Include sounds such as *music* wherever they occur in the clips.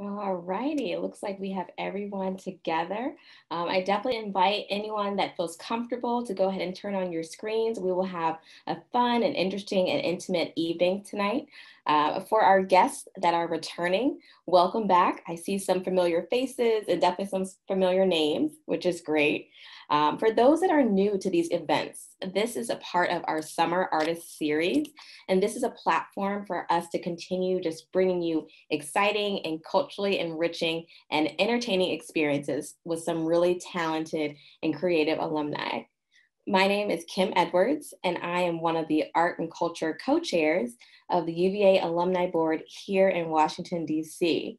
All righty, it looks like we have everyone together. Um, I definitely invite anyone that feels comfortable to go ahead and turn on your screens. We will have a fun and interesting and intimate evening tonight. Uh, for our guests that are returning, welcome back. I see some familiar faces and definitely some familiar names, which is great. Um, for those that are new to these events, this is a part of our Summer Artist Series, and this is a platform for us to continue just bringing you exciting and culturally enriching and entertaining experiences with some really talented and creative alumni. My name is Kim Edwards, and I am one of the art and culture co-chairs of the UVA Alumni Board here in Washington, D.C.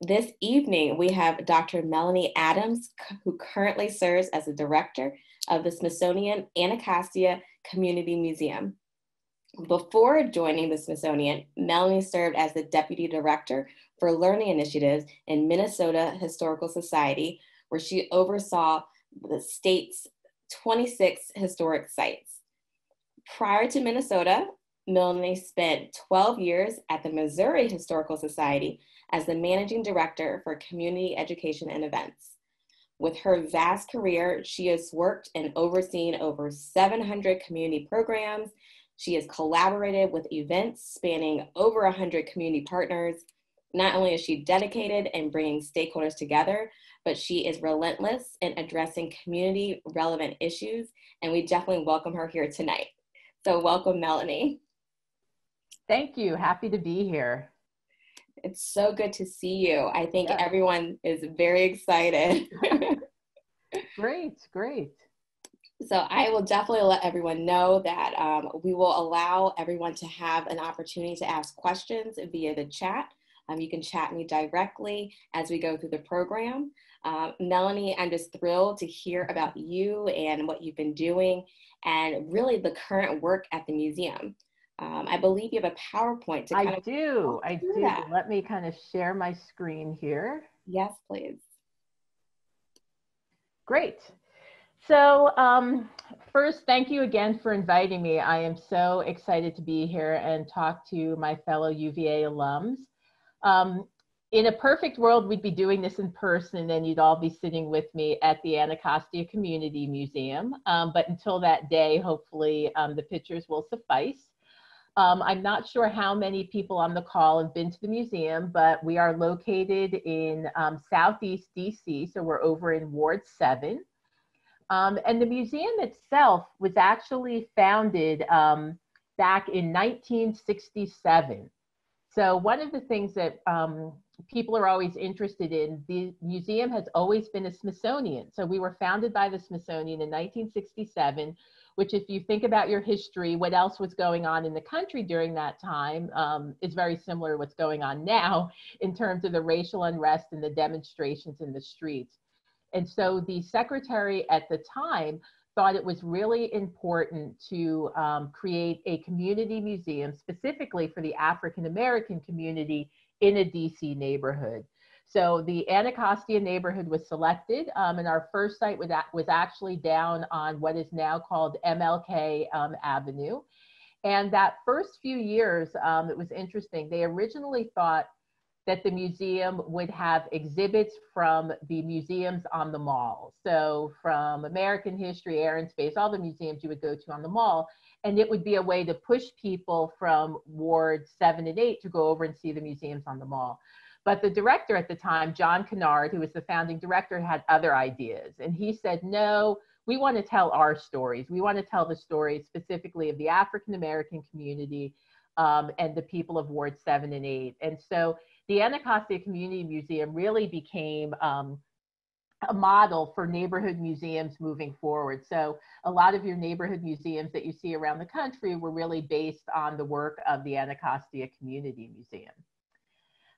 This evening, we have Dr. Melanie Adams, who currently serves as the director of the Smithsonian Anacostia Community Museum. Before joining the Smithsonian, Melanie served as the deputy director for learning initiatives in Minnesota Historical Society, where she oversaw the state's 26 historic sites. Prior to Minnesota, Melanie spent 12 years at the Missouri Historical Society as the managing director for community education and events. With her vast career, she has worked and overseen over 700 community programs. She has collaborated with events spanning over 100 community partners. Not only is she dedicated in bringing stakeholders together, but she is relentless in addressing community relevant issues, and we definitely welcome her here tonight. So, welcome, Melanie. Thank you. Happy to be here. It's so good to see you. I think yeah. everyone is very excited. *laughs* great, great. So I will definitely let everyone know that um, we will allow everyone to have an opportunity to ask questions via the chat. Um, you can chat me directly as we go through the program. Uh, Melanie, I'm just thrilled to hear about you and what you've been doing and really the current work at the museum. Um, I believe you have a PowerPoint to kind I do. I do. That. Let me kind of share my screen here. Yes, please. Great. So um, first, thank you again for inviting me. I am so excited to be here and talk to my fellow UVA alums. Um, in a perfect world, we'd be doing this in person and you'd all be sitting with me at the Anacostia Community Museum. Um, but until that day, hopefully um, the pictures will suffice. Um, I'm not sure how many people on the call have been to the museum, but we are located in um, Southeast DC, so we're over in Ward 7. Um, and the museum itself was actually founded um, back in 1967. So one of the things that um, people are always interested in, the museum has always been a Smithsonian. So we were founded by the Smithsonian in 1967 which if you think about your history, what else was going on in the country during that time um, is very similar to what's going on now in terms of the racial unrest and the demonstrations in the streets. And so the secretary at the time thought it was really important to um, create a community museum specifically for the African American community in a DC neighborhood. So the Anacostia neighborhood was selected, um, and our first site was, was actually down on what is now called MLK um, Avenue. And that first few years, um, it was interesting. They originally thought that the museum would have exhibits from the museums on the mall. So from American history, air and space, all the museums you would go to on the mall. And it would be a way to push people from Ward 7 and 8 to go over and see the museums on the mall. But the director at the time, John Kinard, who was the founding director, had other ideas. And he said, no, we want to tell our stories. We want to tell the stories specifically of the African American community um, and the people of Ward 7 and 8. And so the Anacostia Community Museum really became um, a model for neighborhood museums moving forward. So a lot of your neighborhood museums that you see around the country were really based on the work of the Anacostia Community Museum.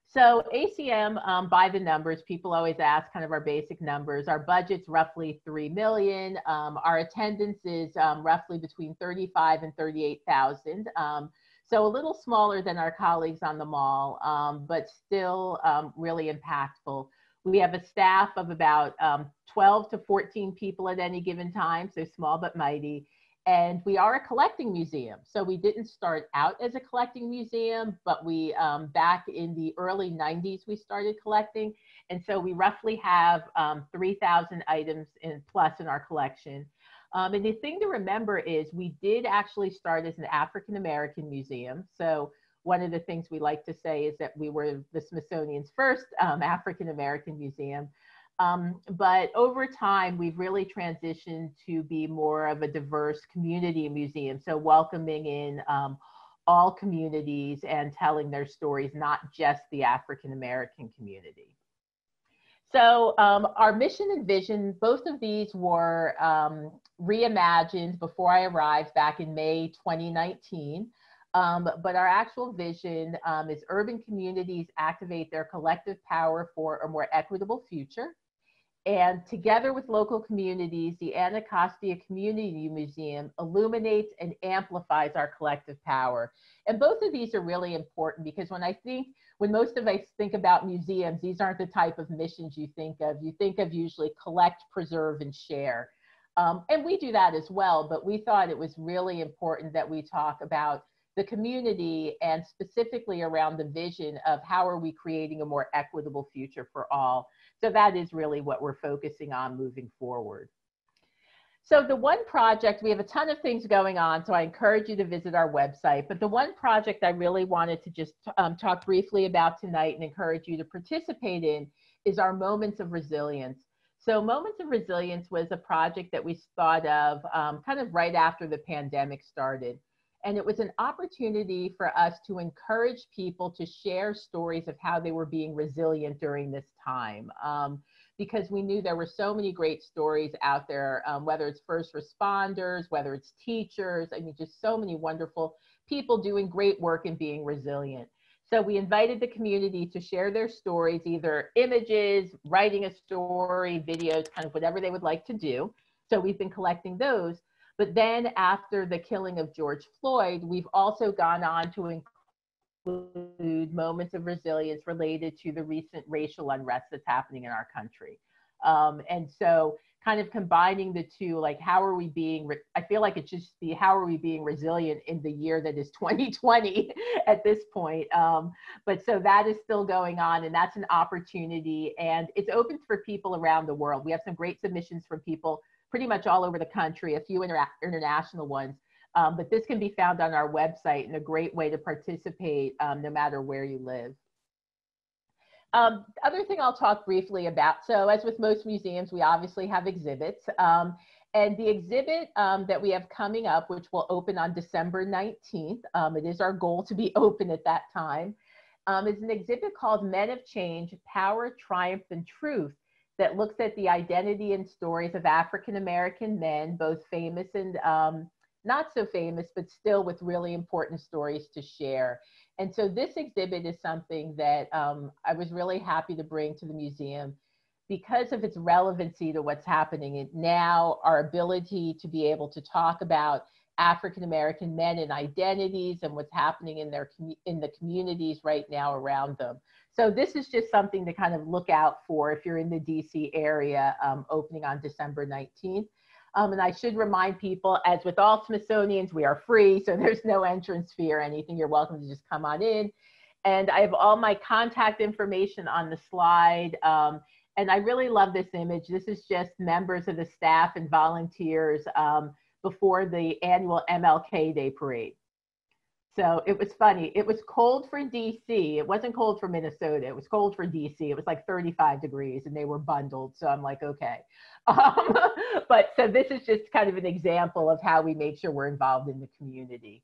So ACM, um, by the numbers, people always ask kind of our basic numbers. Our budget's roughly 3 million. Um, our attendance is um, roughly between 35 and 38,000. Um, so a little smaller than our colleagues on the mall, um, but still um, really impactful. We have a staff of about 12 to 14 people at any given time, so small but mighty. and we are a collecting museum. So we didn't start out as a collecting museum, but we, um, back in the early 90s, we started collecting. And so we roughly have um, 3,000 items in plus in our collection. Um, and the thing to remember is we did actually start as an African American museum. So one of the things we like to say is that we were the Smithsonian's first um, African American museum. Um, but over time, we've really transitioned to be more of a diverse community museum. So welcoming in um, all communities and telling their stories, not just the African American community. So um, our mission and vision, both of these were um, reimagined before I arrived back in May 2019. Um, but our actual vision um, is urban communities activate their collective power for a more equitable future. And together with local communities, the Anacostia Community Museum illuminates and amplifies our collective power. And both of these are really important because when I think, when most of us think about museums, these aren't the type of missions you think of. You think of usually collect, preserve, and share. Um, and we do that as well, but we thought it was really important that we talk about the community and specifically around the vision of how are we creating a more equitable future for all. So that is really what we're focusing on moving forward. So the one project, we have a ton of things going on, so I encourage you to visit our website. But the one project I really wanted to just um, talk briefly about tonight and encourage you to participate in is our Moments of Resilience. So Moments of Resilience was a project that we thought of um, kind of right after the pandemic started. And it was an opportunity for us to encourage people to share stories of how they were being resilient during this time. Um, because we knew there were so many great stories out there, um, whether it's first responders, whether it's teachers, I mean, just so many wonderful people doing great work and being resilient. So we invited the community to share their stories, either images, writing a story, videos, kind of whatever they would like to do. So we've been collecting those. But then after the killing of George Floyd, we've also gone on to include moments of resilience related to the recent racial unrest that's happening in our country. Um, and so kind of combining the two, like how are we being, I feel like it should just be how are we being resilient in the year that is *laughs* 2020 at this point. Um, but so that is still going on and that's an opportunity and it's open for people around the world. We have some great submissions from people pretty much all over the country, a few inter international ones. Um, but this can be found on our website and a great way to participate um, no matter where you live. Um, other thing I'll talk briefly about, so as with most museums, we obviously have exhibits. Um, and the exhibit um, that we have coming up, which will open on December 19th, um, it is our goal to be *laughs* open at that time, is an exhibit called Men of Change, Power, Triumph, and Truth, that looks at the identity and stories of African American men, both famous and um, not so famous, but still with really important stories to share. And so this exhibit is something that um, I was really happy to bring to the museum because of its relevancy to what's happening now, our ability to be able to talk about African American men and identities and what's happening in their in the communities right now around them. So this is just something to kind of look out for if you're in the DC area, um, opening on December 19th. Um, and I should remind people, as with all Smithsonians, we are free, so *laughs* there's no entrance fee or anything. You're welcome to just come on in. And I have all my contact information on the slide. Um, and I really love this image. This is just members of the staff and volunteers um, before the annual MLK Day parade. So it was funny. It was cold for DC. It wasn't cold for Minnesota. It was cold for DC. It was like 35 degrees and they were bundled. So I'm like, okay. *laughs* Um, but so this is just kind of an example of how we make sure we're involved in the community.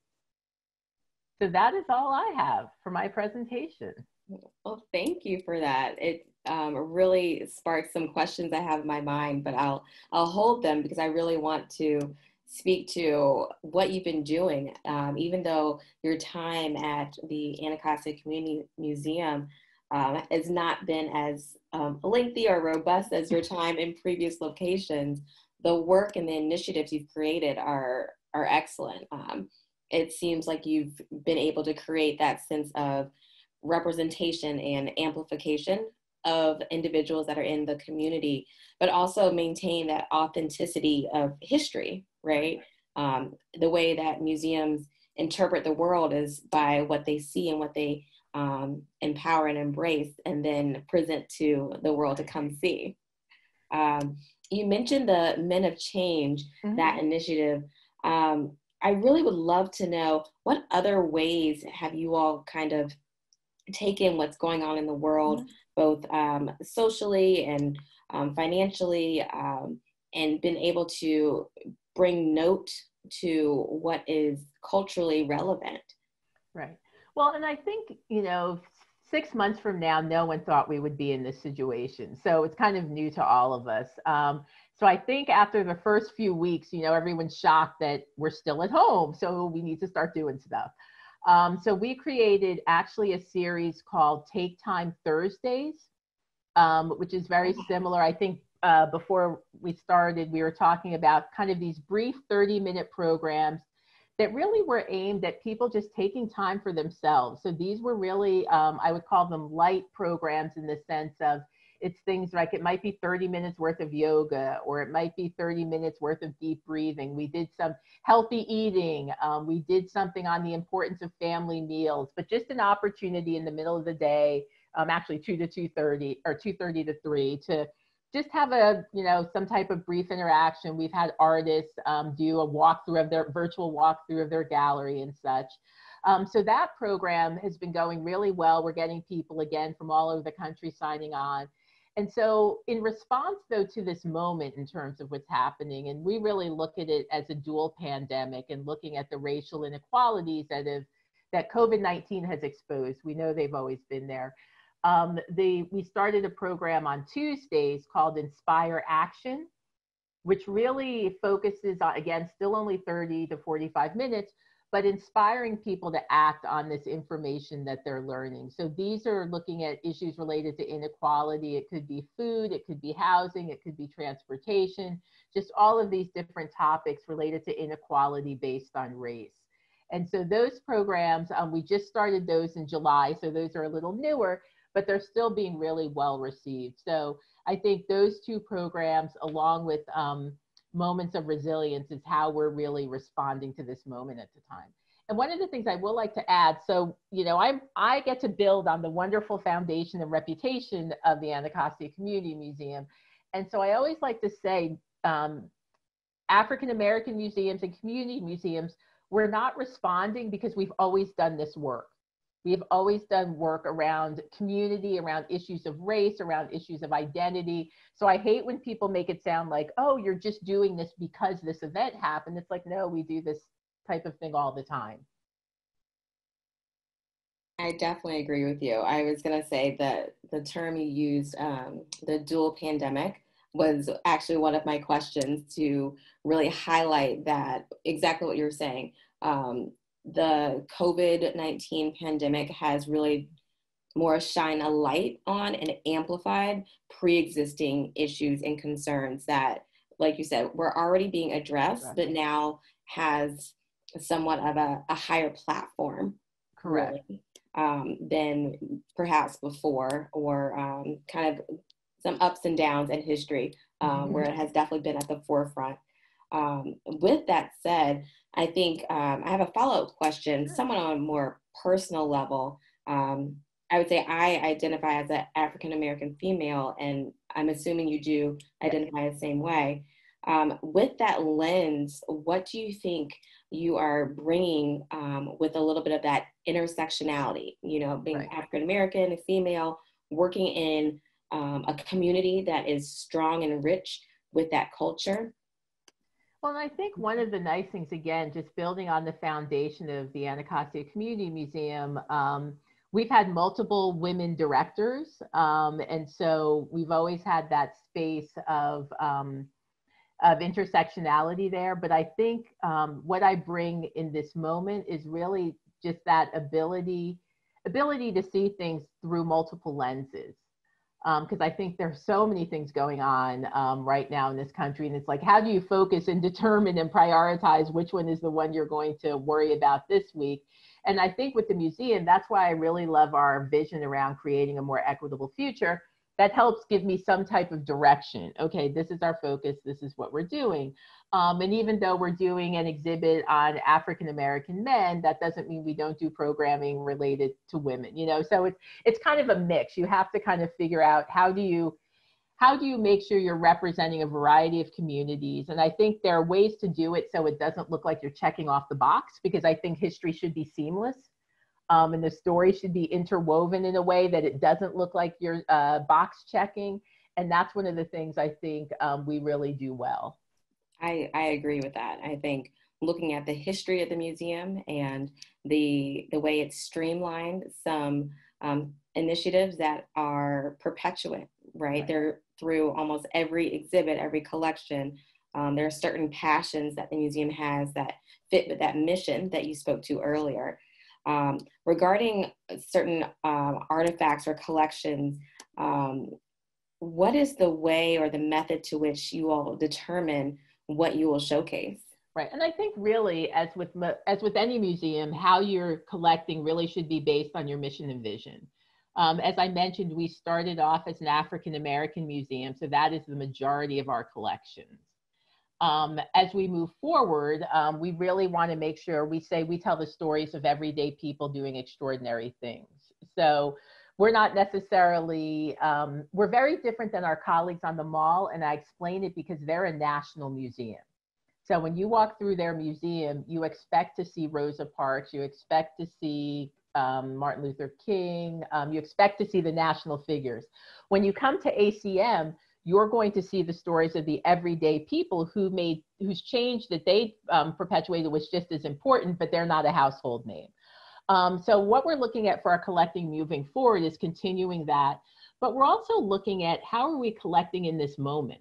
So that is all I have for my presentation. Well, thank you for that. It um, really sparked some questions I have in my mind, but I'll I'll hold them because I really want to speak to what you've been doing, um, even though your time at the Anacostia Community Museum um, has not been as um, lengthy or robust as your time in previous locations. The work and the initiatives you've created are are excellent. Um, it seems like you've been able to create that sense of representation and amplification of individuals that are in the community, but also maintain that authenticity of history, right? um, the way that museums interpret the world is by what they see and what they um, empower and embrace and then present to the world to come see. Um, you mentioned the Men of Change, mm-hmm. that initiative. Um, I really would love to know what other ways have you all kind of taken what's going on in the world, mm-hmm. Both um, socially and um, financially, um, and been able to bring note to what is culturally relevant. Right. Well, and I think, you know, six months from now, no one thought we would be in this situation. So it's kind of new to all of us. Um, so I think after the first few weeks, you know, everyone's shocked that we're still at home. So we need to start doing stuff. Um, so we created actually a series called Take Time Thursdays, um, which is very similar. I think uh, before we started, we were talking about kind of these brief 30 minute programs that really were aimed at people just taking time for themselves. So these were really, um, I would call them light programs in the sense of it's things like it might be 30 minutes worth of yoga or it might be 30 minutes worth of deep breathing. We did some healthy eating. Um, we did something on the importance of family meals, but just an opportunity in the middle of the day, um, actually 2 to 2.30 or 2.30 to 3 to just have a you know some type of brief interaction we've had artists um, do a walkthrough of their virtual walkthrough of their gallery and such um, so that program has been going really well we're getting people again from all over the country signing on and so in response though to this moment in terms of what's happening and we really look at it as a dual pandemic and looking at the racial inequalities that have that covid-19 has exposed. We know they've always been there. Um, the, we started a program on Tuesdays called Inspire Action, which really focuses on, again, still only 30 to 45 minutes, but inspiring people to act on this information that they're learning. So these are looking at issues related to inequality. It could be food, it could be housing, it could be transportation, just all of these different topics related to inequality based on race. And so those programs, um, we just started those in July, so those are a little newer, but they're still being really well received. So I think those two programs, along with um, Moments of Resilience, is how we're really responding to this moment at the time. And one of the things I will like to add, so you know, I I get to build on the wonderful foundation and reputation of the Anacostia Community Museum, and so I always like to say, um, African American museums and community museums, we're not responding because we've always done this work. We have always done work around community, around issues of race, around issues of identity. So I hate when people make it sound like, oh, you're just doing this because this event happened. It's like, no, we do this type of thing all the time. I definitely agree with you. I was going to say that the term you used, um, the dual pandemic, was actually one of my questions to really highlight that exactly what you're saying. Um, the COVID 19 pandemic has really more shine a light on and amplified pre existing issues and concerns that, like you said, were already being addressed, right. but now has somewhat of a, a higher platform. Correct. Really, um, than perhaps before, or um, kind of some ups and downs in history um, mm-hmm. where it has definitely been at the forefront. Um, with that said, I think um, I have a follow up question, someone on a more personal level. Um, I would say I identify as an African American female, and I'm assuming you do identify the same way. Um, with that lens, what do you think you are bringing um, with a little bit of that intersectionality? You know, being right. African American, a female, working in um, a community that is strong and rich with that culture. Well, I think one of the nice things, again, just building on the foundation of the Anacostia Community Museum, um, we've had multiple women directors. Um, and so we've always had that space of, um, of intersectionality there. But I think um, what I bring in this moment is really just that ability, ability to see things through multiple lenses because um, I think there's so many things going on um, right now in this country. And it's like, how do you focus and determine and prioritize which one is the one you're going to worry about this week? And I think with the museum, that's why I really love our vision around creating a more equitable future. That helps give me some type of direction. Okay, this is our focus, this is what we're doing. Um, and even though we're doing an exhibit on African American men, that doesn't mean we don't do programming related to women, you know? So it's, it's kind of a mix. You have to kind of figure out how do you, how do you make sure you're representing a variety of communities? And I think there are ways to do it so it doesn't look like you're checking off the box because I think history should be seamless. Um, and the story should be interwoven in a way that it doesn't look like you're uh, box checking. And that's one of the things I think um, we really do well. I, I agree with that. I think looking at the history of the museum and the the way it's streamlined some um, initiatives that are perpetuate, right? right? They're through almost every exhibit, every collection. Um, there are certain passions that the museum has that fit with that mission that you spoke to earlier. Um, regarding certain um, artifacts or collections, um, what is the way or the method to which you all determine what you will showcase. Right, and I think really, as with as with any museum, how you're collecting really should be based on your mission and vision. Um, as I mentioned, we started off as an African American museum, so that is the majority of our collections. Um, as we move forward, um, we really want to make sure we say we tell the stories of everyday people doing extraordinary things. So we're not necessarily, um, we're very different than our colleagues on the mall. And I explain it because they're a national museum. So when you walk through their museum, you expect to see Rosa Parks, you expect to see um, Martin Luther King, um, you expect to see the national figures. When you come to ACM, you're going to see the stories of the everyday people who made, whose change that they um, perpetuated was just as important, but they're not a household name. Um, so what we're looking at for our collecting moving forward is continuing that, but we're also looking at how are we collecting in this moment?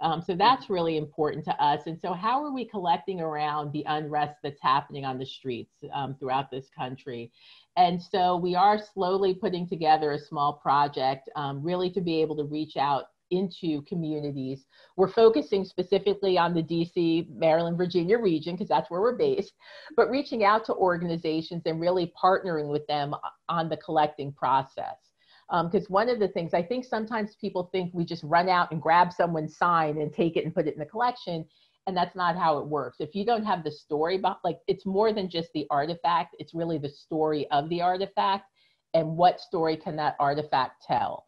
Um, so that's really important to us. And so how are we collecting around the unrest that's happening on the streets um, throughout this country? And so we are slowly putting together a small project um, really to be able to reach out into communities. We're focusing specifically on the DC, Maryland, Virginia region, because that's where we're based, but reaching out to organizations and really partnering with them on the collecting process. Because um, one of the things I think sometimes people think we just run out and grab someone's sign and take it and put it in the collection. And that's not how it works. If you don't have the story, about, like it's more than just the artifact, it's really the story of the artifact and what story can that artifact tell.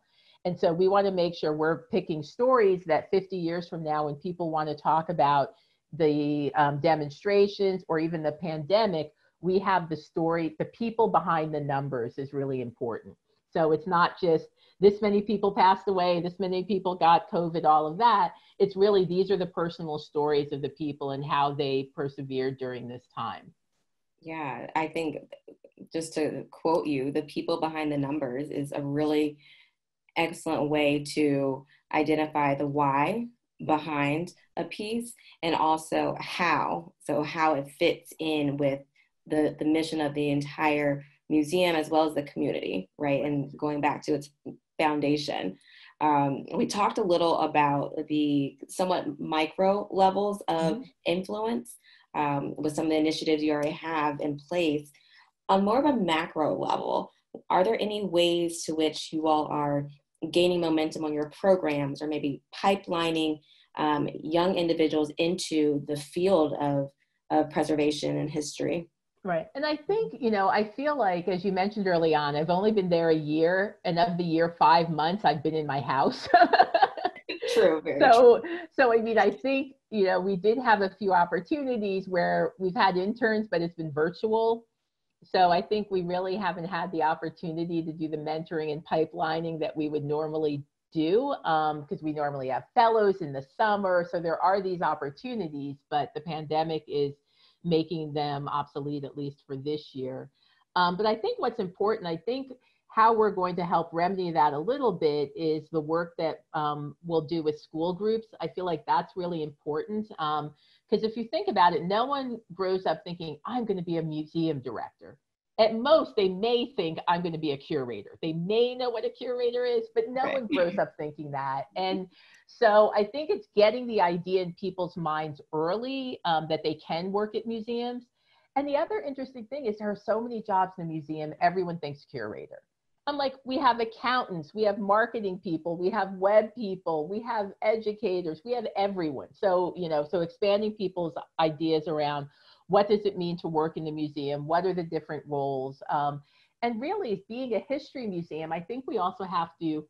And so we want to make sure we're picking stories that 50 years from now, when people want to talk about the um, demonstrations or even the pandemic, we have the story, the people behind the numbers is really important. So it's not just this many people passed away, this many people got COVID, all of that. It's really these are the personal stories of the people and how they persevered during this time. Yeah, I think just to quote you, the people behind the numbers is a really excellent way to identify the why behind a piece and also how. So how it fits in with the the mission of the entire museum as well as the community right? And going back to its foundation. Um, we talked a little about the somewhat micro levels of mm-hmm. influence um, with some of the initiatives you already have in place. On more of a macro level are there any ways to which you all are gaining momentum on your programs or maybe pipelining um, young individuals into the field of, of preservation and history. Right. And I think, you know, I feel like, as you mentioned early on, I've only been there a year, and of the year, five months, I've been in my house. *laughs* true. so, true. so I mean, I think, you know, we did have a few opportunities where we've had interns, but it's been virtual so I think we really haven't had the opportunity to do the mentoring and pipelining that we would normally do because um, we normally have fellows in the summer. So there are these opportunities, but the pandemic is making them obsolete, at least for this year. Um, but I think what's important, I think how we're going to help remedy that a little bit is the work that um, we'll do with school groups. I feel like that's really important. Because if you think about it, no one grows up thinking, I'm going to be a museum director. At most, they may think I'm going to be a curator. They may know what a curator is, but no right. one grows up thinking that. *laughs* And so I think it's getting the idea in people's minds early um, that they can work at museums. And the other interesting thing is there are so many jobs in the museum, everyone thinks curator. I'm like, we have accountants, we have marketing people, we have web people, we have educators, we have everyone. So, you know, so expanding people's ideas around what does it mean to work in the museum? What are the different roles? Um, and really, being a history museum, I think we also have to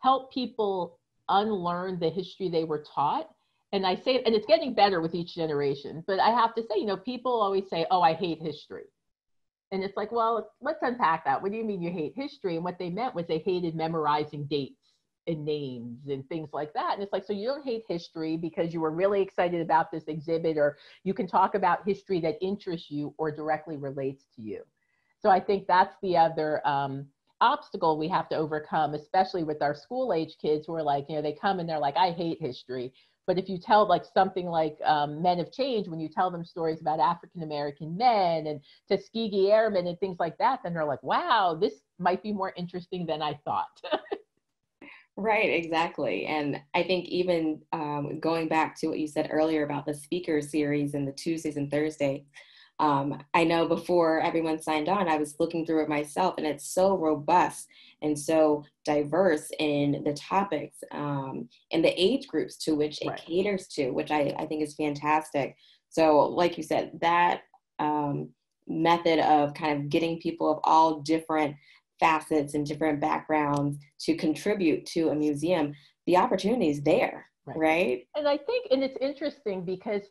help people unlearn the history they were taught. And I say, and it's getting better with each generation, but I have to say, you know, people always say, oh, I hate history. And it's like, well, let's unpack that. What do you mean you hate history? And what they meant was they hated memorizing dates and names and things like that. And it's like, so you don't hate history because you were really excited about this exhibit, or you can talk about history that interests you or directly relates to you. So I think that's the other um, obstacle we have to overcome, especially with our school age kids who are like, you know, they come and they're like, I hate history. But if you tell like something like um, Men of Change, when you tell them stories about African American men and Tuskegee Airmen and things like that, then they're like, wow, this might be more interesting than I thought. *laughs* right, exactly. And I think even um, going back to what you said earlier about the speaker series and the Tuesdays and Thursdays, um, I know before everyone signed on, I was looking through it myself, and it's so robust and so diverse in the topics um, and the age groups to which it right. caters to, which I, I think is fantastic. So, like you said, that um, method of kind of getting people of all different facets and different backgrounds to contribute to a museum, the opportunity is there, right? right? And I think, and it's interesting because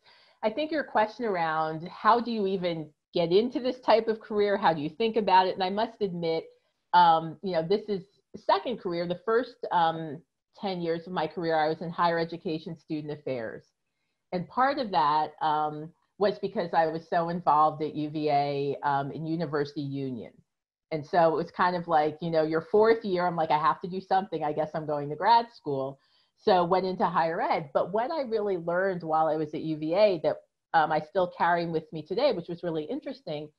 I think your question around how do you even get into this type of career? How do you think about it? And I must admit, um, you know, this is second career. The first um, 10 years of my career, I was in higher education student affairs. And part of that um, was because I was so involved at UVA um, in university union. And so it was kind of like, you know, your fourth year, I'm like, I have to do something. I guess I'm going to grad school. So went into higher ed. But what I really learned while I was at UVA that um, I still carry with me today, which was really interesting,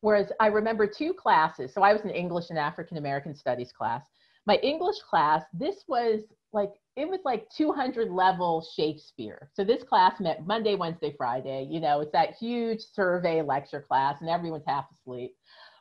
whereas I remember two classes. So I was an English and African American Studies class. My English class, this was like it was like 200 level Shakespeare. So this class met Monday, Wednesday, Friday. You know, it's that huge survey lecture class, and everyone's half asleep.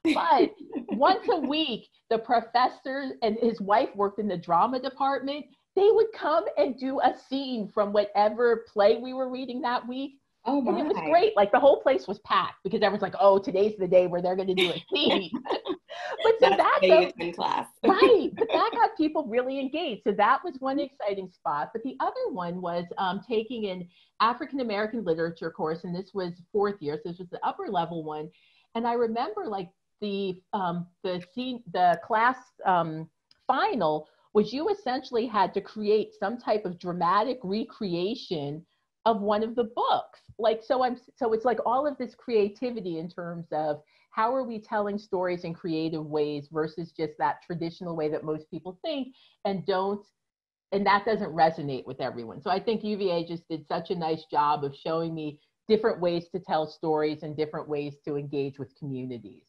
But *laughs* once a week, the professor and his wife worked in the drama department they would come and do a scene from whatever play we were reading that week. Oh my. And it was great. Like the whole place was packed because everyone's like, oh, today's the day where they're going to do a *laughs* scene. *laughs* but so that got, in class. *laughs* right. But that got people really engaged. So that was one exciting spot. But the other one was um, taking an African American literature course. And this was fourth year. So this was the upper level one. And I remember like the um, the scene, the class um, final was you essentially had to create some type of dramatic recreation of one of the books. Like so i'm so it's like all of this creativity in terms of how are we telling stories in creative ways versus just that traditional way that most people think and don't and that doesn't resonate with everyone. So i think uva just did such a nice job of showing me different ways to tell stories and different ways to engage with communities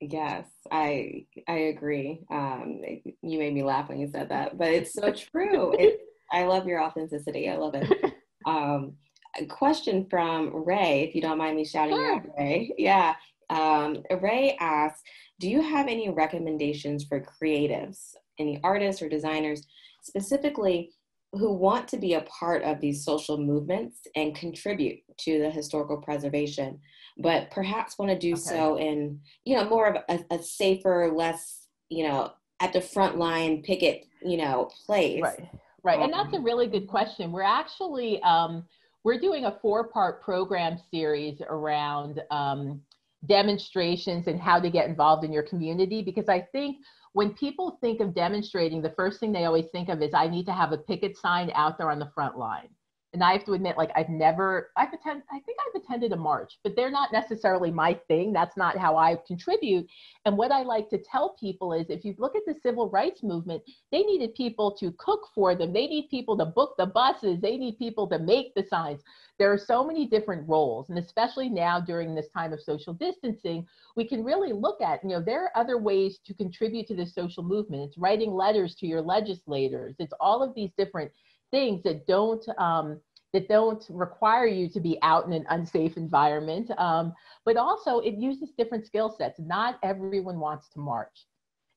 Yes, I I agree. Um, you made me laugh when you said that, but it's so true. *laughs* It, I love your authenticity. I love it. *laughs* Um, a question from Ray, if you don't mind me shouting sure. out Ray. *laughs* Yeah. Um, Ray asks, do you have any recommendations for creatives, any artists or designers, specifically who want to be a part of these social movements and contribute to the historical preservation? But perhaps want to do okay. so in, you know, more of a, a, safer, less, you know, at the front line picket, you know, place. Right. Right. Um, and that's a um, really good question. We're actually, um, we're doing a four part program series around um, demonstrations and how to get involved in your community because I think when people think of demonstrating, the first thing they always think of is I need to have a picket sign out there on the front line and I have to admit, like I've never, I've attended, I think I've attended a march, but they're not necessarily my thing. That's not how I contribute. And what I like to tell people is, if you look at the civil rights movement, they needed people to cook for them. They need people to book the buses. They need people to make the signs. There are so many different roles, and especially now during this time of social distancing, we can really look at, you know, there are other ways to contribute to the social movement. It's writing letters to your legislators. It's all of these different things that don't um, that don't require you to be out in an unsafe environment. Um, but also, it uses different skill sets. Not everyone wants to march.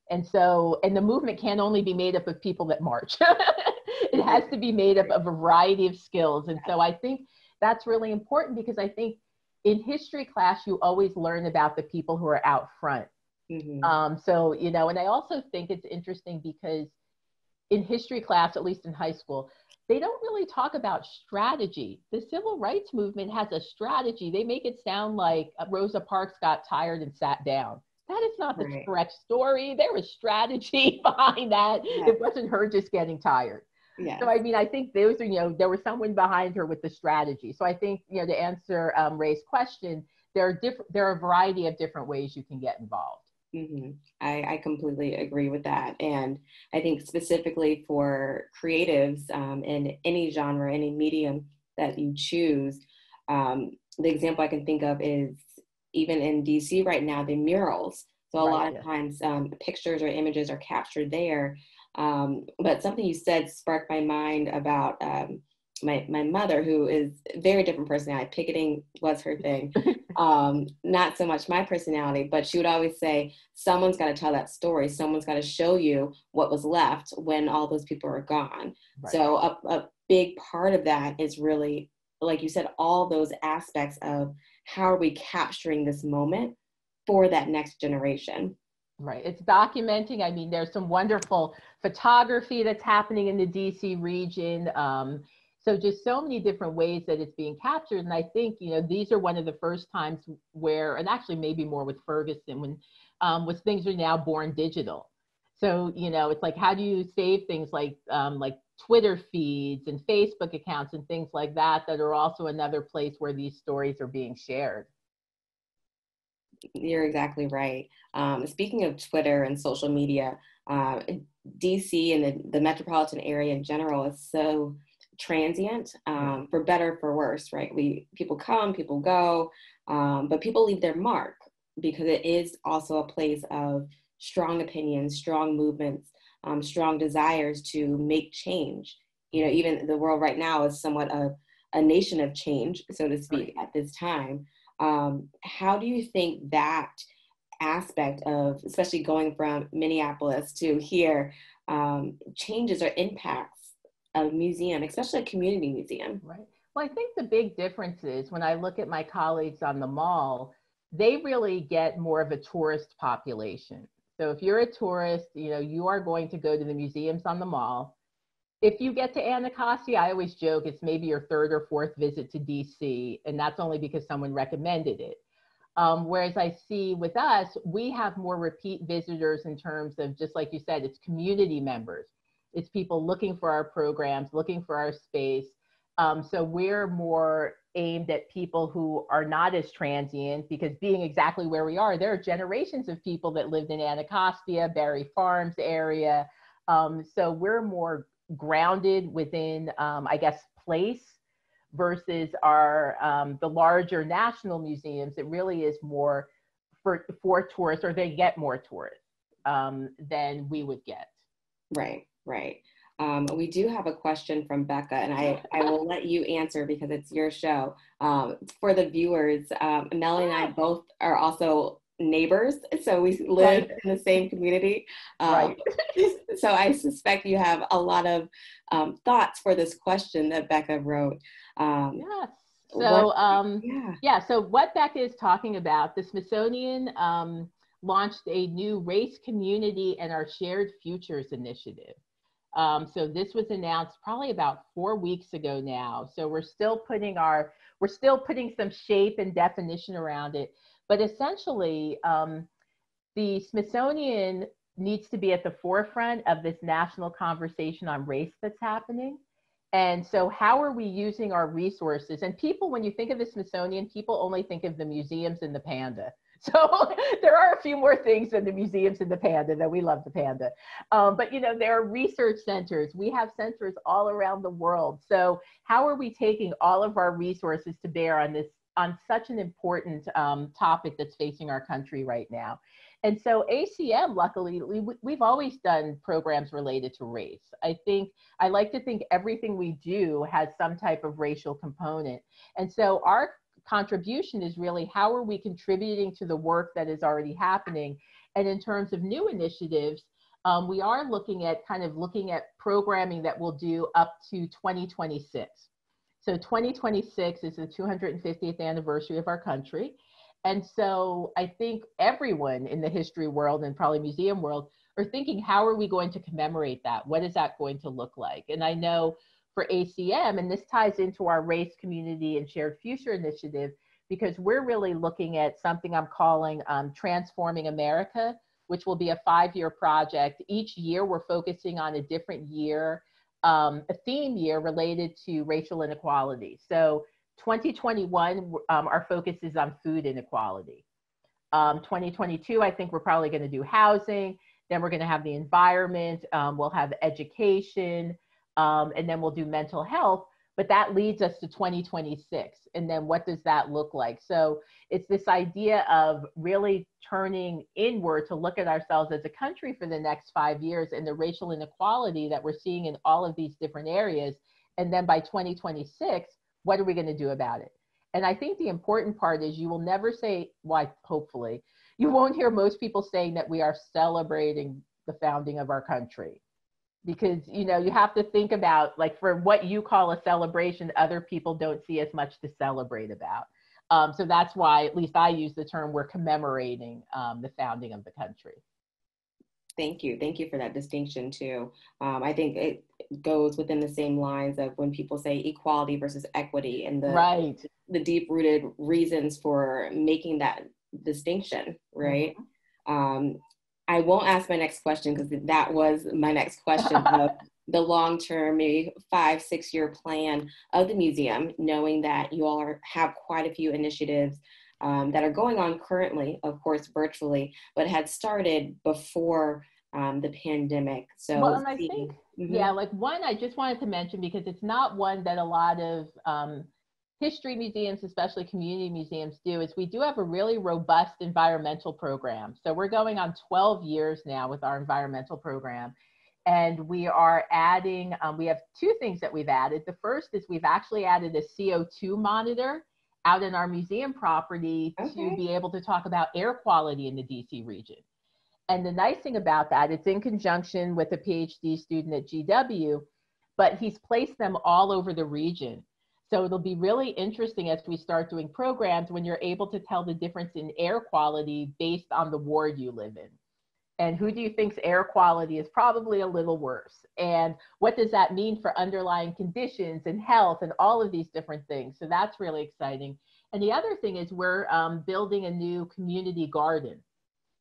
And so, and the movement can only be made up of people that march. *laughs* it has to be made up of a variety of skills. And so I think that's really important because I think in history class, you always learn about the people who are out front. Mm-hmm. Um, so, you know, and I also think it's interesting because in history class, at least in high school, they don't really talk about strategy. The civil rights movement has a strategy. They make it sound like Rosa Parks got tired and sat down. That is not the right. correct story. There was strategy *laughs* behind that. Yeah. It wasn't her just getting tired. Yeah. So I mean, I think those are you know there was someone behind her with the strategy. So I think you know to answer um, Ray's question, there are different there are a variety of different ways you can get involved. Mm-hmm. I, I, completely agree with that. And I think specifically for creatives um, in any genre, any medium that you choose, um, the example I can think of is even in DC right now, the murals. So a right, lot of times um, pictures or images are captured there. Um, but something you said sparked my mind about um, my my mother, who is very different personality. Picketing was her thing. Um, not so much my personality, but she would always say, "Someone's got to tell that story. Someone's got to show you what was left when all those people are gone." Right. So a, a big part of that is really, like you said, all those aspects of how are we capturing this moment for that next generation. Right. It's documenting. I mean, there's some wonderful photography that's happening in the DC region. Um, so just so many different ways that it's being captured and i think you know these are one of the first times where and actually maybe more with ferguson when um, was things are now born digital. So you know it's like how do you save things like um, like twitter feeds and facebook accounts and things like that that are also another place where these stories are being shared? You're exactly right. Um, speaking of twitter and social media uh, dc and the, the metropolitan area in general is so transient um, for better for worse right? We people come people go um, but people leave their mark because it is also a place of strong opinions strong movements um, strong desires to make change. You know even the world right now is somewhat of a nation of change so to speak right. at this time. Um, how do you think that aspect of especially going from minneapolis to here um, changes or impacts a museum, especially a community museum. Right. Well, I think the big difference is when I look at my colleagues on the mall, they really get more of a tourist population. So if you're a tourist, you know, you are going to go to the museums on the mall. If you get to Anacostia, I always joke it's maybe your third or fourth visit to DC, and that's only because someone recommended it. Um, whereas I see with us, we have more repeat visitors in terms of just like you said, it's community members. It's people looking for our programs, looking for our space. Um, so we're more aimed at people who are not as transient because being exactly where we are, there are generations of people that lived in Anacostia, Barry Farms area. Um, so we're more grounded within, um, I guess, place versus our um, the larger national museums. It really is more for for tourists, or they get more tourists um, than we would get. Right. Right. Um, we do have a question from Becca, and I, I will let you answer because it's your show. Um, for the viewers, um, Melanie and I both are also neighbors, so we live right. in the same community. Um, right. *laughs* so I suspect you have a lot of um, thoughts for this question that Becca wrote. Um, yes. So what, um, yeah. yeah. So what Becca is talking about, the Smithsonian um, launched a new race community and our shared futures initiative. Um, so this was announced probably about four weeks ago now. So we're still putting our, we're still putting some shape and definition around it. But essentially, um, the Smithsonian needs to be at the forefront of this national conversation on race that's happening. And so, how are we using our resources? And people, when you think of the Smithsonian, people only think of the museums and the panda. *laughs* So there are a few more things than the museums in the panda that we love the panda. Um, but you know, there are research centers. We have centers all around the world. So how are we taking all of our resources to bear on this on such an important um, topic that's facing our country right now? And so ACM, luckily, we, we've always done programs related to race. I think, I like to think everything we do has some type of racial component. And so our contribution is really how are we contributing to the work that is already happening And in terms of new initiatives, um, we are looking at kind of looking at programming that will do up to 2026. So 2026 is the 250th anniversary of our country. And so I think everyone in the history world and probably museum world are thinking, how are we going to commemorate that? What is that going to look like? And I know for ACM, and this ties into our race, community, and shared future initiative, because we're really looking at something I'm calling um, Transforming America, which will be a five year project. Each year, we're focusing on a different year, um, a theme year related to racial inequality. So 2021, um, our focus is on food inequality. Um, 2022, I think we're probably going to do housing. Then we're going to have the environment. Um, we'll have education, um, and then we'll do mental health. But that leads us to 2026. And then what does that look like? So it's this idea of really turning inward to look at ourselves as a country for the next five years and the racial inequality that we're seeing in all of these different areas. And then by 2026, what are we going to do about it? And I think the important part is you will never say, why, hopefully, you won't hear most people saying that we are celebrating the founding of our country. Because, you know, you have to think about, like, for what you call a celebration, other people don't see as much to celebrate about. Um, so that's why, at least I use the term, we're commemorating um, the founding of the country. Thank you. Thank you for that distinction too. Um, I think it goes within the same lines of when people say equality versus equity and the right. the deep rooted reasons for making that distinction, right? Mm-hmm. Um, I won't ask my next question because that was my next question *laughs* of the long term, maybe five, six year plan of the museum, knowing that you all are, have quite a few initiatives um, that are going on currently, of course, virtually, but had started before um, the pandemic. So, well, and I think, mm-hmm. yeah, like one I just wanted to mention because it's not one that a lot of um, history museums, especially community museums, do is we do have a really robust environmental program. So we're going on 12 years now with our environmental program. And we are adding, um, we have two things that we've added. The first is we've actually added a CO2 monitor out in our museum property okay. to be able to talk about air quality in the DC region. And the nice thing about that, it's in conjunction with a PhD student at GW, but he's placed them all over the region. So it'll be really interesting as we start doing programs when you're able to tell the difference in air quality based on the ward you live in. And who do you think's air quality is probably a little worse? And what does that mean for underlying conditions and health and all of these different things? So that's really exciting. And the other thing is we're um, building a new community garden.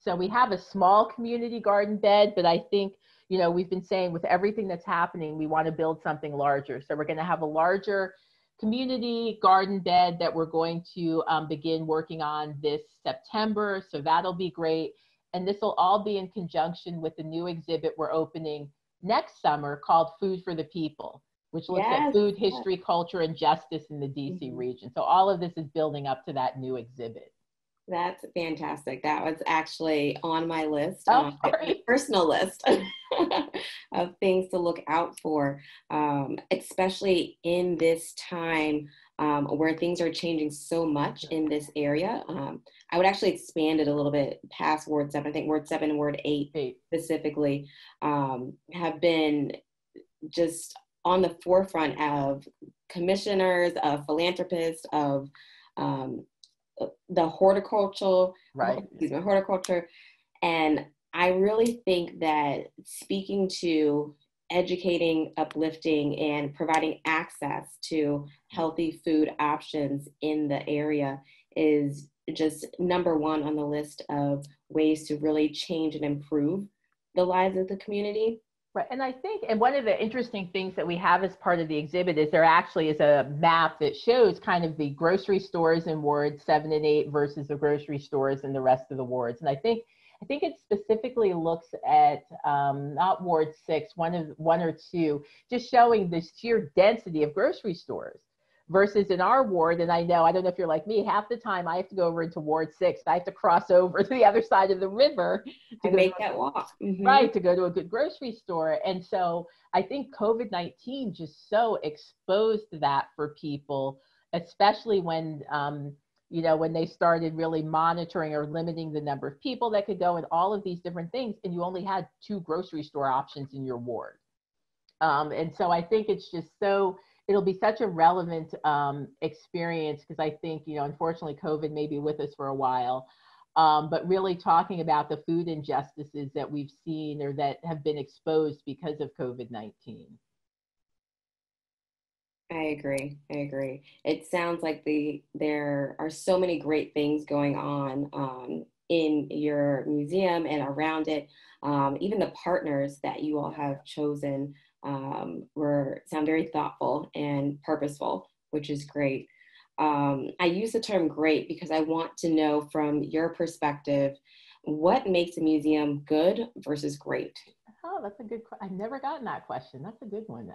So we have a small community garden bed, but I think, you know, we've been saying with everything that's happening, we want to build something larger. So we're going to have a larger community garden bed that we're going to um, begin working on this September. So that'll be great. And this will all be in conjunction with the new exhibit we're opening next summer called Food for the People, which looks yes. at food, history, culture, and justice in the DC mm-hmm. region. So all of this is building up to that new exhibit. That's fantastic. That was actually on my list, oh, my *laughs* personal list *laughs* *laughs* of things to look out for, um, especially in this time um, where things are changing so much in this area. Um, I would actually expand it a little bit past Ward 7. I think Ward 7 and Ward 8, eight. specifically um, have been just on the forefront of commissioners, of philanthropists, of um, the horticultural, right. excuse me, horticulture. And I really think that speaking to educating, uplifting, and providing access to healthy food options in the area is just number one on the list of ways to really change and improve the lives of the community. Right. And I think, and one of the interesting things that we have as part of the exhibit is there actually is a map that shows kind of the grocery stores in wards seven and eight versus the grocery stores in the rest of the wards. And I think I think it specifically looks at um, not Ward six, one of one or two, just showing the sheer density of grocery stores versus in our ward. And I know I don't know if you're like me. Half the time I have to go over into Ward six. I have to cross *laughs* over to the other side of the river to make that walk, mm-hmm. right? To go to a good grocery store. And so I think COVID nineteen just so exposed that for people, especially when. Um, you know, when they started really monitoring or limiting the number of people that could go and all of these different things, and you only had two grocery store options in your ward. Um, and so I think it's just so, it'll be such a relevant um, experience because I think, you know, unfortunately, COVID may be with us for a while. Um, but really talking about the food injustices that we've seen or that have been exposed because of COVID 19. I agree. I agree. It sounds like the there are so many great things going on um, in your museum and around it. Um, even the partners that you all have chosen um, were sound very thoughtful and purposeful, which is great. Um, I use the term great because I want to know from your perspective what makes a museum good versus great. Oh, that's a good. I've never gotten that question. That's a good one.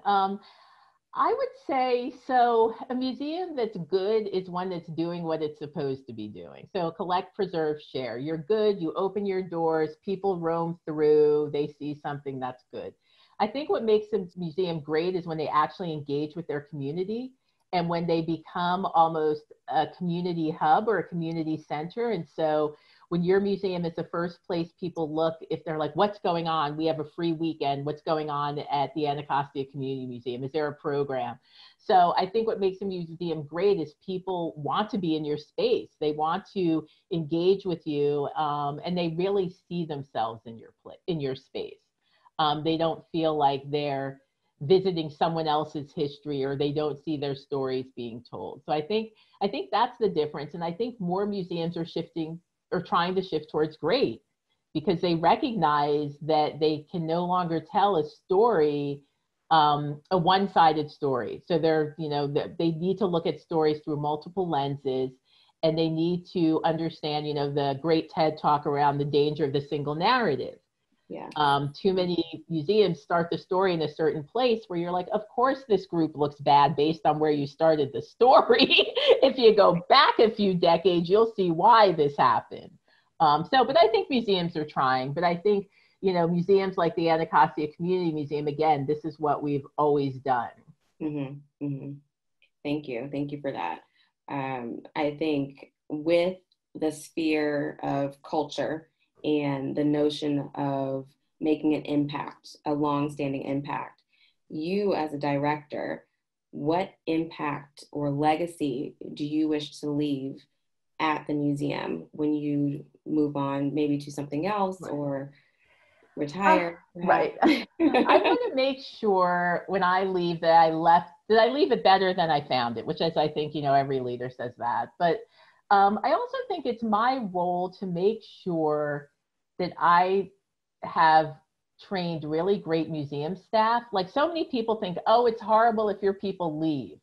I would say so. A museum that's good is one that's doing what it's supposed to be doing. So collect, preserve, share. You're good. You open your doors. People roam through. They see something that's good. I think what makes a museum great is when they actually engage with their community and when they become almost a community hub or a community center. And so when your museum is the first place people look if they're like what's going on? We have a free weekend. What's going on at the anacostia community museum? Is there a program? So i think what makes a museum great is people want to be in your space. They want to engage with you um, and they really see themselves in your place in your space. Um, they don't feel like they're visiting someone else's history or they don't see their stories being told. So i think i think that's the difference and i think more museums are shifting are trying to shift towards great because they recognize that they can no longer tell a story um, a one-sided story so they're you know they need to look at stories through multiple lenses and they need to understand you know the great ted talk around the danger of the single narrative yeah. Um, too many museums start the story in a certain place where you're like, of course, this group looks bad based on where you started the story. *laughs* if you go back a few decades, you'll see why this happened. Um, so, but I think museums are trying, but I think, you know, museums like the Anacostia Community Museum, again, this is what we've always done. Mm-hmm, mm-hmm. Thank you. Thank you for that. Um, I think with the sphere of culture, and the notion of making an impact, a long-standing impact. You as a director, what impact or legacy do you wish to leave at the museum when you move on maybe to something else right. or retire uh, right i *laughs* want to make sure when i leave that i left that i leave it better than i found it which is i think you know every leader says that. But um, I also think it's my role to make sure that I have trained really great museum staff. Like so many people think, oh, it's horrible if your people leave.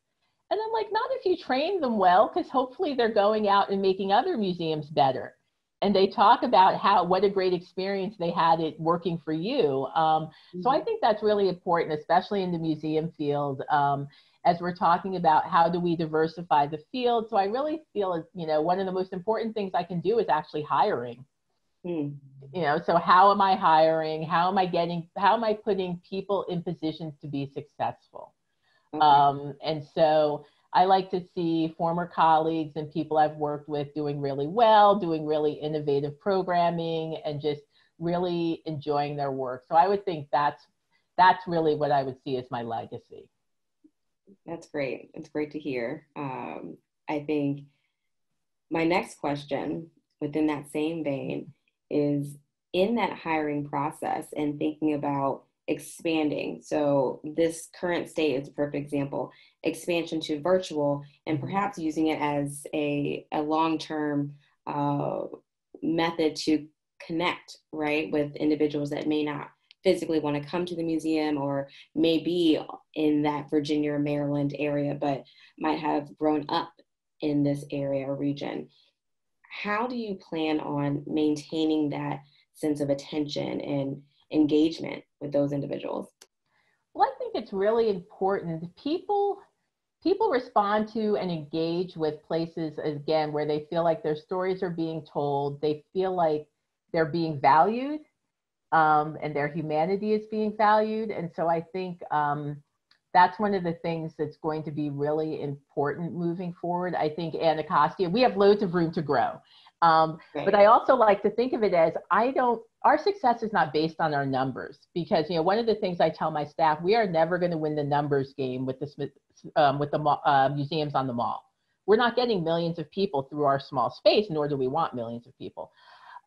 And I'm like, not if you train them well, because hopefully they're going out and making other museums better. And they talk about how what a great experience they had it working for you. Um, mm-hmm. So I mm-hmm. think that's really important, especially in the museum field. Um, as we're talking about how do we diversify the field. So I really feel, you know, one of the most important things I can do is actually hiring. Mm. You know, so how am I hiring? How am I getting, how am I putting people in positions to be successful? Okay. Um, and so I like to see former colleagues and people I've worked with doing really well, doing really innovative programming, and just really enjoying their work. So I would think that's that's really what I would see as my legacy. That's great. It's great to hear. Um, I think my next question within that same vein is in that hiring process and thinking about expanding. So, this current state is a perfect example expansion to virtual, and perhaps using it as a, a long term uh, method to connect, right, with individuals that may not physically want to come to the museum or may be in that Virginia or Maryland area, but might have grown up in this area or region. How do you plan on maintaining that sense of attention and engagement with those individuals? Well, I think it's really important. People people respond to and engage with places again where they feel like their stories are being told. They feel like they're being valued um, and their humanity is being valued. And so I think um, that's one of the things that's going to be really important moving forward. I think Anacostia, we have loads of room to grow. Um, right. But I also like to think of it as I don't, our success is not based on our numbers because, you know, one of the things I tell my staff, we are never going to win the numbers game with the, um, with the uh, museums on the mall. We're not getting millions of people through our small space, nor do we want millions of people.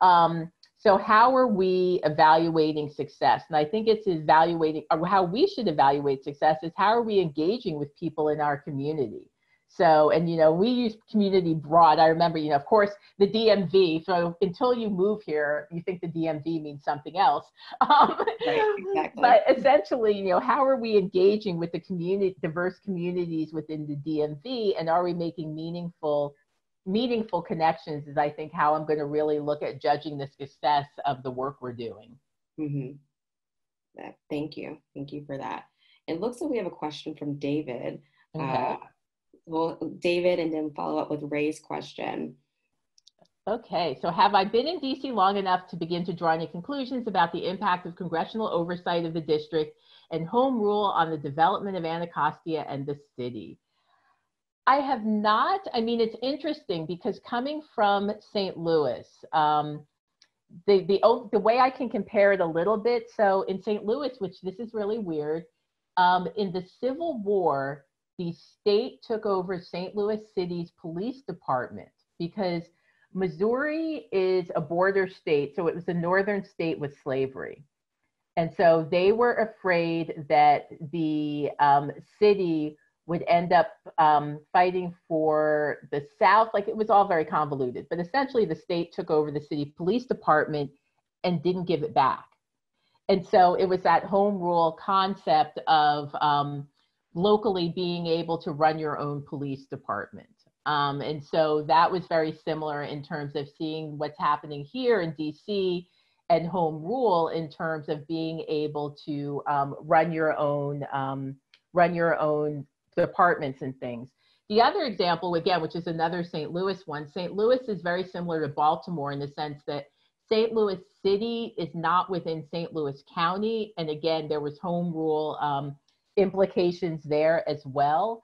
Um, so how are we evaluating success? And I think it's evaluating, or how we should evaluate success is how are we engaging with people in our community? So, and you know, we use community broad. I remember, you know, of course, the DMV. So until you move here, you think the DMV means something else. *laughs* Um, right, exactly. But essentially, you know, how are we engaging with the community, diverse communities within the DMV, and are we making meaningful, meaningful connections? Is I think how I'm going to really look at judging the success of the work we're doing. Mm-hmm. Yeah, Thank you, thank you for that. It looks like we have a question from David. Okay. Uh, well, David, and then follow up with Ray's question. Okay, so have I been in DC long enough to begin to draw any conclusions about the impact of congressional oversight of the district and home rule on the development of Anacostia and the city? I have not. I mean, it's interesting because coming from St. Louis, um, the, the, the way I can compare it a little bit, so in St. Louis, which this is really weird, um, in the Civil War, the state took over St. Louis City's police department because Missouri is a border state, so it was a northern state with slavery. And so they were afraid that the um, city would end up um, fighting for the South. Like it was all very convoluted, but essentially the state took over the city police department and didn't give it back. And so it was that home rule concept of um, locally being able to run your own police department. Um, and so that was very similar in terms of seeing what's happening here in DC and home rule in terms of being able to um, run your own um, run your own departments and things. The other example, again, which is another St. Louis one, St. Louis is very similar to Baltimore in the sense that St. Louis City is not within St. Louis County. And again, there was home rule um, implications there as well.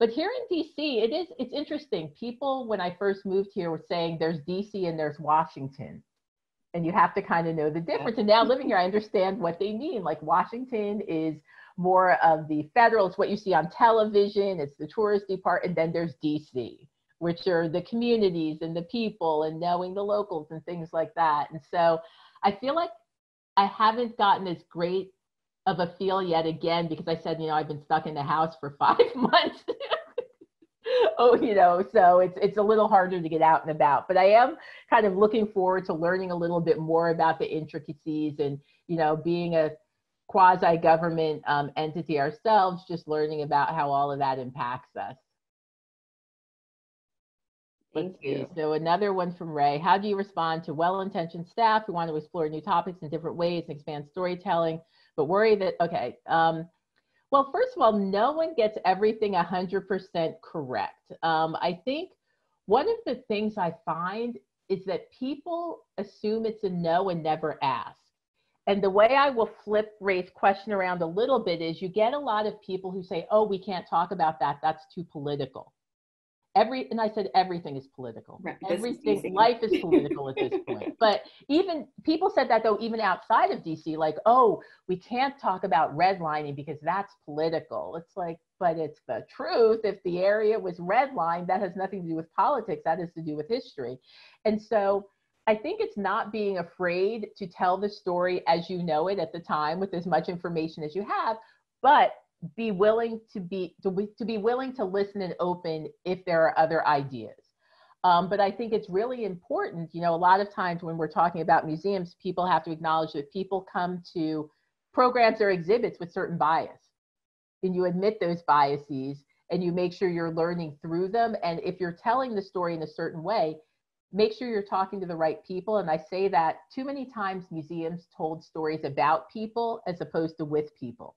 But here in DC, it is it's interesting. People when I first moved here were saying there's DC and there's Washington. And you have to kind of know the difference. And now living here, I understand what they mean. Like Washington is more of the federal, it's what you see on television, it's the touristy part, and then there's DC, which are the communities and the people and knowing the locals and things like that. And so I feel like I haven't gotten as great of a feel yet again because I said, you know, I've been stuck in the house for *laughs* five months. oh, you know, so it's it's a little harder to get out and about. But I am kind of looking forward to learning a little bit more about the intricacies and you know, being a quasi government um, entity ourselves, just learning about how all of that impacts us. Thank you. So another one from Ray. How do you respond to well-intentioned staff who want to explore new topics in different ways and expand storytelling but worry that, okay. Um, well, first of all, no one gets everything 100% correct. Um, I think one of the things I find is that people assume it's a no and never ask. And the way I will flip Ray's question around a little bit is you get a lot of people who say, oh, we can't talk about that. That's too political. Every and i said everything is political. Right. everything is life is political at this point. *laughs* But even people said that though even outside of dc like oh we can't talk about redlining because that's political. It's like but it's the truth. If the area was redlined that has nothing to do with politics. That has to do with history. And so I think it's not being afraid to tell the story as you know it at the time with as much information as you have, but be willing to be to be, to be willing to listen and open if there are other ideas. Um, but I think it's really important. You know, a lot of times when we're talking about museums, people have to acknowledge that people come to programs or exhibits with certain bias, and you admit those biases and you make sure you're learning through them. And if you're telling the story in a certain way, make sure you're talking to the right people. And I say that too many times museums told stories about people as opposed to with people.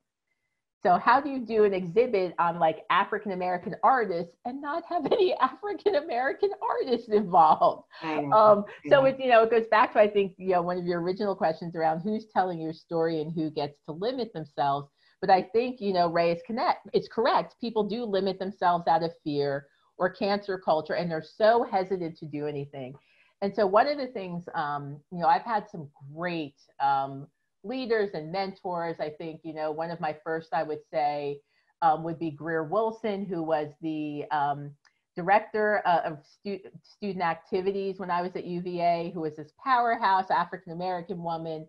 So how do you do an exhibit on like African American artists and not have *laughs* any African American artists involved? Um, so it you know it goes back to I think you know one of your original questions around who's telling your story and who gets to limit themselves. But I think, you know, Ray is connect, it's correct. People do limit themselves out of fear or cancel culture, and they're so hesitant to do anything. And so one of the things, um, you know, I've had some great um, leaders and mentors. I think, you know, one of my first, I would say, um, would be Greer Wilson, who was the um, director uh, of stu- student activities when I was at UVA, who was this powerhouse African American woman.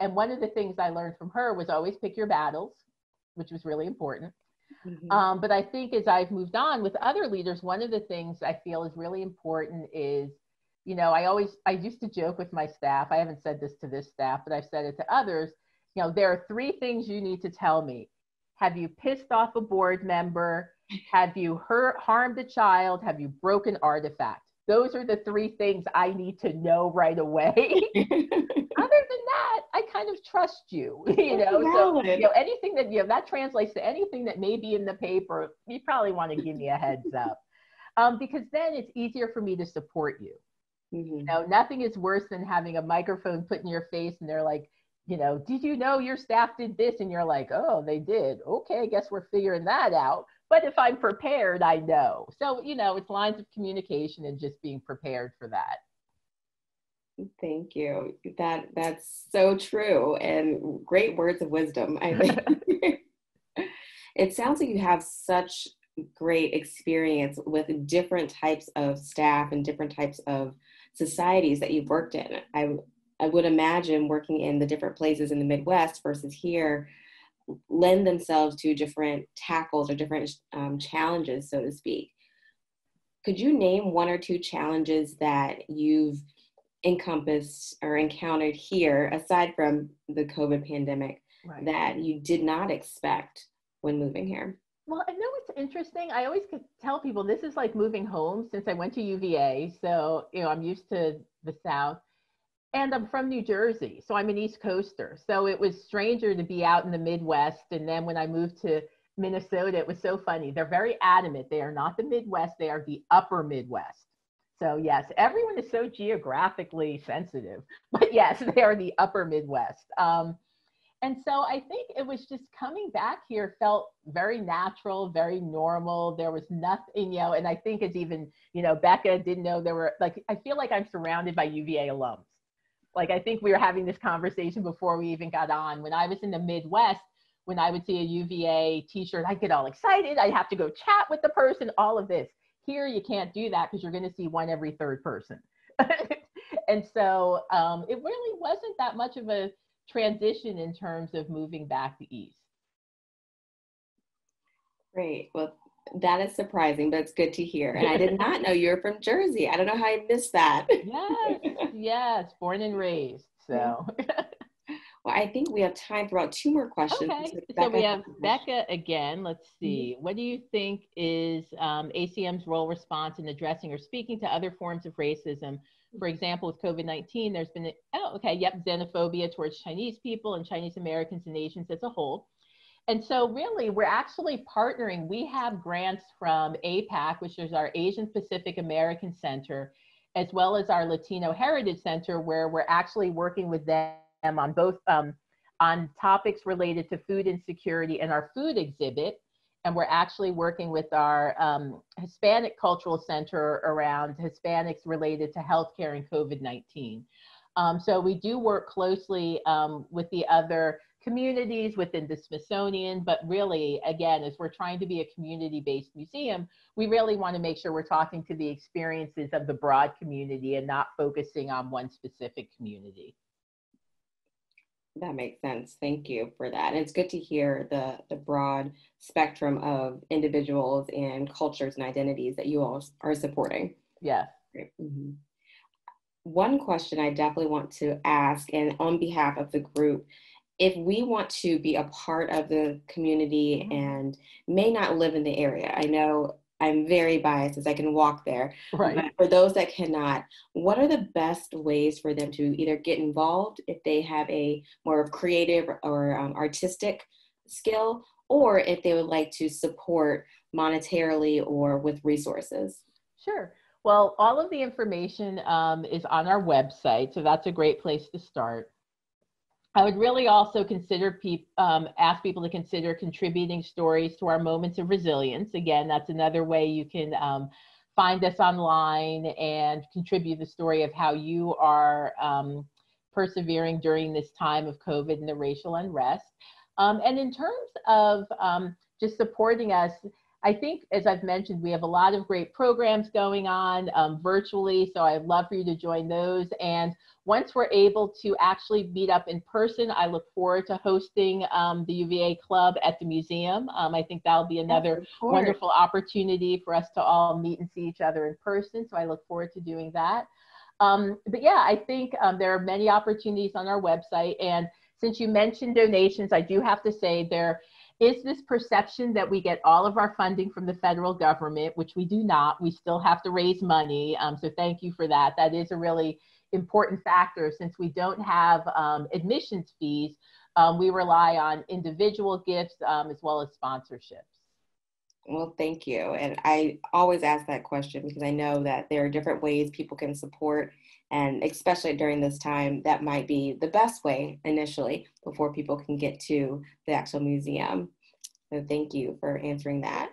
And one of the things I learned from her was always pick your battles, which was really important. Mm-hmm. Um, but I think as I've moved on with other leaders, one of the things I feel is really important is, you know, I always, I used to joke with my staff. I haven't said this to this staff, but I've said it to others. You know, there are three things you need to tell me. Have you pissed off a board member? Have you hurt, harmed a child? Have you broken artifact? Those are the three things I need to know right away. *laughs* Other than that, I kind of trust you. *laughs* You know, so you know anything that you know that translates to anything that may be in the paper. You probably want to give me a heads up, um, because then it's easier for me to support you. Mm-hmm. You know, nothing is worse than having a microphone put in your face and they're like, you know, did you know your staff did this? And you're like, oh, they did. Okay, I guess we're figuring that out. But if I'm prepared, I know. So, you know, it's lines of communication and just being prepared for that. Thank you. That that's so true and great words of wisdom. I think *laughs* *laughs* it sounds like you have such great experience with different types of staff and different types of societies that you've worked in. I I would imagine working in the different places in the Midwest versus here lend themselves to different tackles or different um, challenges, so to speak. Could you name one or two challenges that you've encompassed or encountered here, aside from the COVID pandemic, right. that you did not expect when moving here? Well, I know it's interesting. I always could tell people this is like moving home since I went to UVA. So, you know, I'm used to the South and I'm from New Jersey, so I'm an East Coaster. So it was stranger to be out in the Midwest. And then when I moved to Minnesota, it was so funny. They're very adamant. They are not the Midwest, they are the upper Midwest. So, yes, everyone is so geographically sensitive, *laughs* but yes, they are the upper Midwest. Um, and so I think it was just coming back here felt very natural, very normal. There was nothing, you know, and I think it's even, you know, Becca didn't know there were like, I feel like I'm surrounded by UVA alums like I think we were having this conversation before we even got on. When I was in the Midwest, when I would see a UVA t-shirt, I'd get all excited. I'd have to go chat with the person, all of this. Here, you can't do that because you're going to see one every third person. *laughs* and so um, it really wasn't that much of a transition in terms of moving back to East. Great. Well, that is surprising, but it's good to hear. And I did *laughs* not know you were from Jersey. I don't know how I missed that. yes, yes, born and raised. So. well, I think we have time for about two more questions. Okay. So we have Becca again. Let's mm-hmm. see. Mm-hmm. What do you think is um, ACM's role response in addressing or speaking to other forms of racism? For example, with COVID 19, there's been, oh, okay, yep, xenophobia towards Chinese people and Chinese Americans and Asians as a whole. And so, really, we're actually partnering. We have grants from APAC, which is our Asian Pacific American Center, as well as our Latino Heritage Center, where we're actually working with them on both um, on topics related to food insecurity and our food exhibit. And we're actually working with our um, Hispanic Cultural Center around Hispanics related to healthcare and COVID 19. Um, so we do work closely um, with the other communities within the Smithsonian, but really, again, as we're trying to be a community-based museum, we really want to make sure we're talking to the experiences of the broad community and not focusing on one specific community. That makes sense. Thank you for that. And it's good to hear the, the broad spectrum of individuals and cultures and identities that you all are supporting. Yeah. Mm-hmm. One question I definitely want to ask, and on behalf of the group, if we want to be a part of the community mm-hmm. and may not live in the area, I know I'm very biased as I can walk there. Right. But for those that cannot, what are the best ways for them to either get involved if they have a more creative or um, artistic skill, or if they would like to support monetarily or with resources? Sure. Well, all of the information um, is on our website, so that's a great place to start. I would really also consider people, um, ask people to consider contributing stories to our moments of resilience. Again, that's another way you can um, find us online and contribute the story of how you are um, persevering during this time of COVID and the racial unrest. Um, and in terms of um, just supporting us, I think, as I've mentioned, we have a lot of great programs going on um, virtually. So I'd love for you to join those. And once we're able to actually meet up in person, I look forward to hosting um, the UVA Club at the museum. Um, I think that'll be another wonderful opportunity for us to all meet and see each other in person. So I look forward to doing that. Um, but yeah, I think um, there are many opportunities on our website. And since you mentioned donations, I do have to say there is this perception that we get all of our funding from the federal government, which we do not. We still have to raise money. Um, so thank you for that. That is a really important factor since we don't have um, admissions fees. Um, we rely on individual gifts um, as well as sponsorships. Well, thank you. And I always ask that question because I know that there are different ways people can support. And especially during this time, that might be the best way initially before people can get to the actual museum. So thank you for answering that.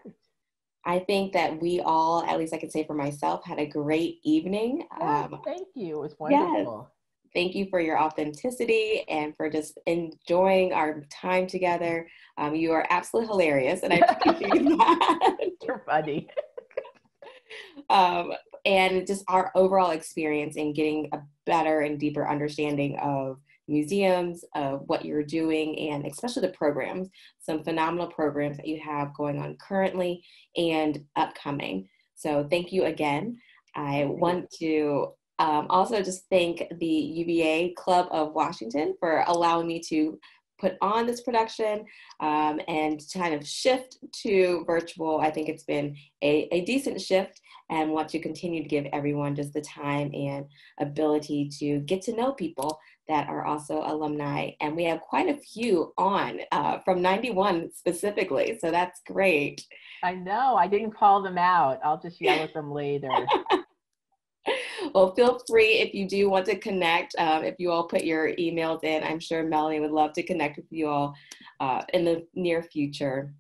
I think that we all, at least I can say for myself, had a great evening. Yes, um, thank you. It was wonderful. Yes. Thank you for your authenticity and for just enjoying our time together. Um, you are absolutely hilarious, and I appreciate *laughs* that. *laughs* You're funny. *laughs* um, and just our overall experience in getting a better and deeper understanding of museums, of what you're doing, and especially the programs, some phenomenal programs that you have going on currently and upcoming. So thank you again. I want to um, also just thank the UVA Club of Washington for allowing me to put on this production um, and kind of shift to virtual. I think it's been a, a decent shift and want to continue to give everyone just the time and ability to get to know people that are also alumni. And we have quite a few on uh, from 91 specifically. So that's great. I know. I didn't call them out. I'll just yell at them later. *laughs* well, feel free if you do want to connect. Um, if you all put your emails in, I'm sure Melanie would love to connect with you all uh, in the near future.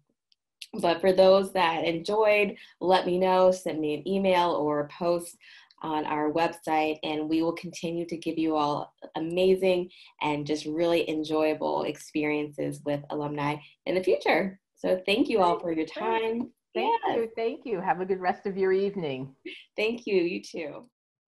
But for those that enjoyed, let me know, send me an email or a post on our website, and we will continue to give you all amazing and just really enjoyable experiences with alumni in the future. So thank you all for your time. Thank yes. you. Thank you. Have a good rest of your evening. Thank you. You too.